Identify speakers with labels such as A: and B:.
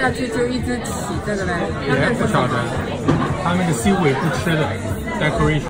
A: 下去就一直起这个嘞？
B: 也不晓得，他那个 C 尾不吃的 decoration。